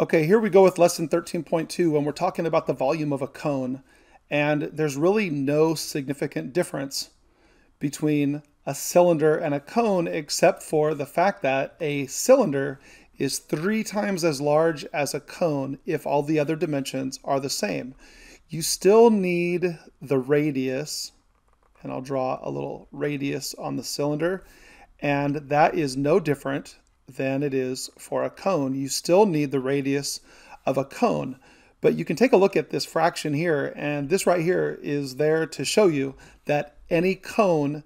Okay, here we go with lesson 13.2 when we're talking about the volume of a cone. And there's really no significant difference between a cylinder and a cone except for the fact that a cylinder is three times as large as a cone if all the other dimensions are the same. You still need the radius, and I'll draw a little radius on the cylinder, and that is no different than it is for a cone. You still need the radius of a cone. But you can take a look at this fraction here, and this right here is there to show you that any cone,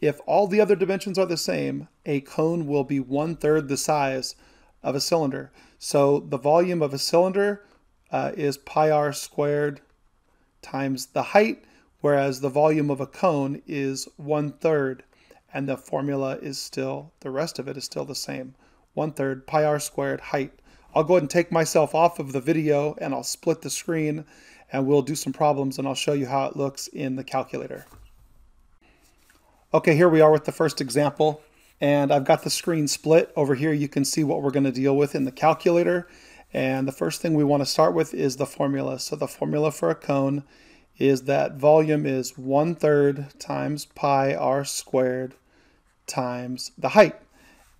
if all the other dimensions are the same, a cone will be one third the size of a cylinder. So the volume of a cylinder uh, is pi r squared times the height, whereas the volume of a cone is one third and the formula is still, the rest of it is still the same. One third pi r squared height. I'll go ahead and take myself off of the video and I'll split the screen and we'll do some problems and I'll show you how it looks in the calculator. Okay, here we are with the first example and I've got the screen split. Over here you can see what we're going to deal with in the calculator. And the first thing we want to start with is the formula. So the formula for a cone is that volume is one third times pi r squared times the height.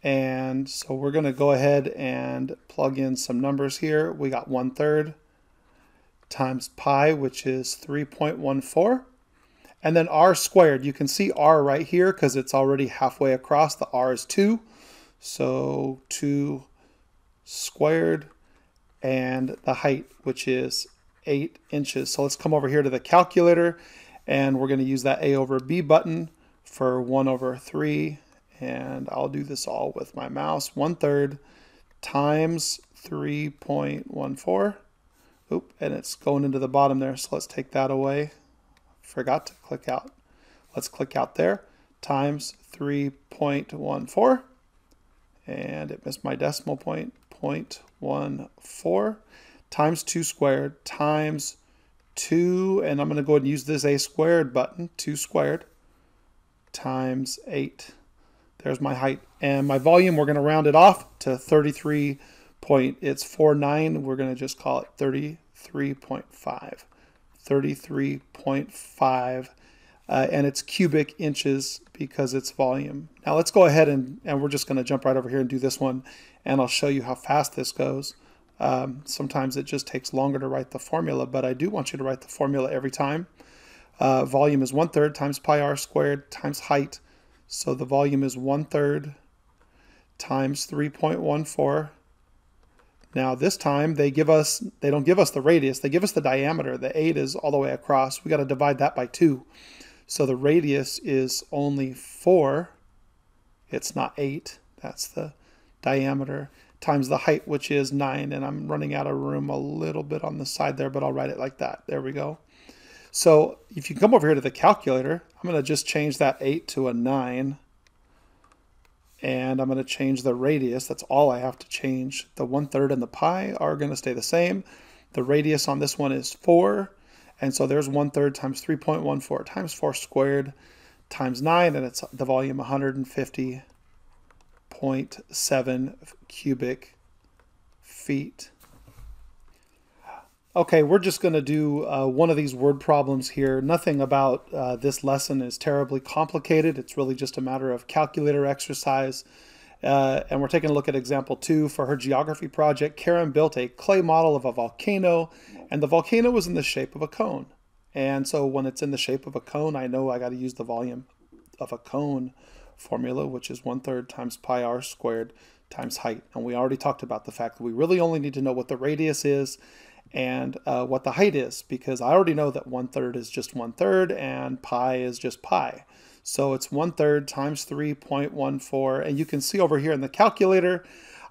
And so we're going to go ahead and plug in some numbers here. We got 1 third times pi, which is 3.14. And then r squared, you can see r right here because it's already halfway across. The r is 2. So 2 squared and the height, which is 8 inches. So let's come over here to the calculator and we're going to use that a over b button for 1 over 3 and I'll do this all with my mouse. One third times 3.14. Oop, and it's going into the bottom there, so let's take that away. Forgot to click out. Let's click out there. Times 3.14. And it missed my decimal point, 0.14. Times 2 squared times 2, and I'm going to go ahead and use this a squared button, 2 squared times 8. There's my height. And my volume, we're going to round it off to 33 point. It's 49. We're going to just call it 33.5. 33.5. Uh, and it's cubic inches because it's volume. Now let's go ahead and, and we're just going to jump right over here and do this one. And I'll show you how fast this goes. Um, sometimes it just takes longer to write the formula, but I do want you to write the formula every time. Uh, volume is one third times pi r squared times height so the volume is one third times 3.14. Now this time they give us, they don't give us the radius, they give us the diameter. The 8 is all the way across. We got to divide that by 2. So the radius is only 4. It's not 8. That's the diameter times the height, which is 9. And I'm running out of room a little bit on the side there, but I'll write it like that. There we go. So if you come over here to the calculator, I'm going to just change that 8 to a 9. And I'm going to change the radius. That's all I have to change. The 1 third and the pi are going to stay the same. The radius on this one is 4. And so there's 1 third times 3.14 times 4 squared times 9. And it's the volume 150.7 cubic feet. Okay, we're just going to do uh, one of these word problems here. Nothing about uh, this lesson is terribly complicated. It's really just a matter of calculator exercise. Uh, and we're taking a look at example two for her geography project. Karen built a clay model of a volcano, and the volcano was in the shape of a cone. And so when it's in the shape of a cone, I know I got to use the volume of a cone formula, which is one third times pi r squared times height. And we already talked about the fact that we really only need to know what the radius is and uh, what the height is because I already know that one third is just one third and pi is just pi. So it's one third times 3.14 and you can see over here in the calculator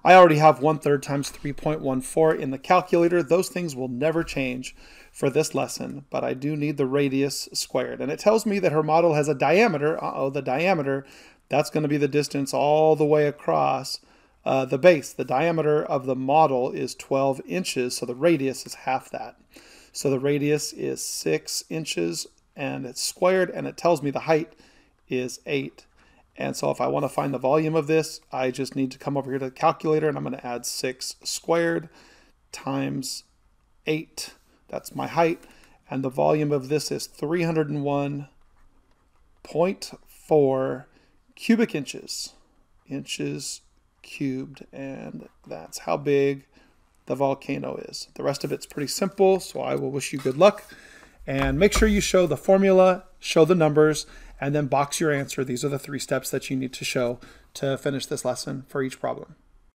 I already have one third times 3.14 in the calculator. Those things will never change for this lesson, but I do need the radius squared. And it tells me that her model has a diameter. Uh oh the diameter, that's going to be the distance all the way across uh, the base, the diameter of the model is 12 inches, so the radius is half that. So the radius is 6 inches and it's squared and it tells me the height is 8. And so if I want to find the volume of this, I just need to come over here to the calculator and I'm going to add 6 squared times 8. That's my height. And the volume of this is 301.4 cubic inches. Inches cubed. And that's how big the volcano is. The rest of it's pretty simple, so I will wish you good luck. And make sure you show the formula, show the numbers, and then box your answer. These are the three steps that you need to show to finish this lesson for each problem.